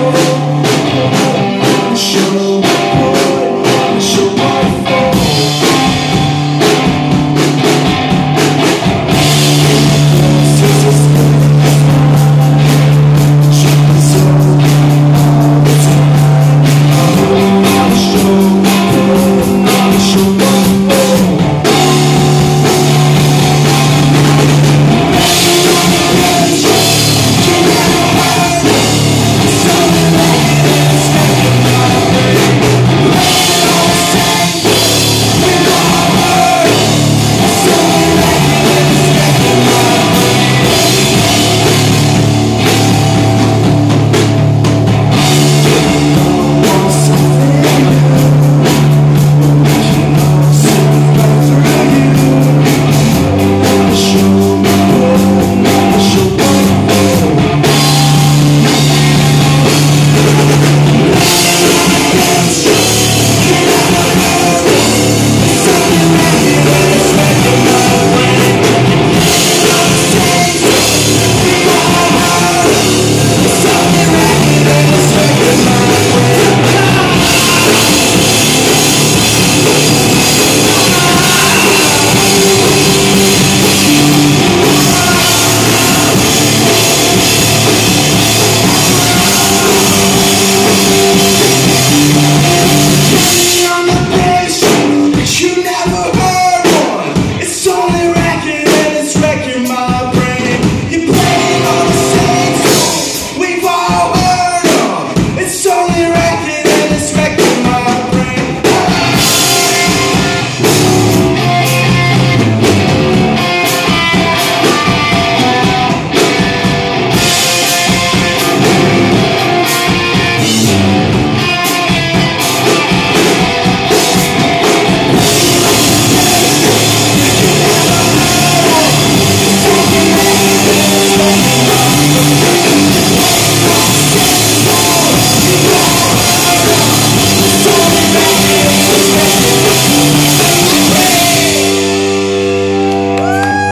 you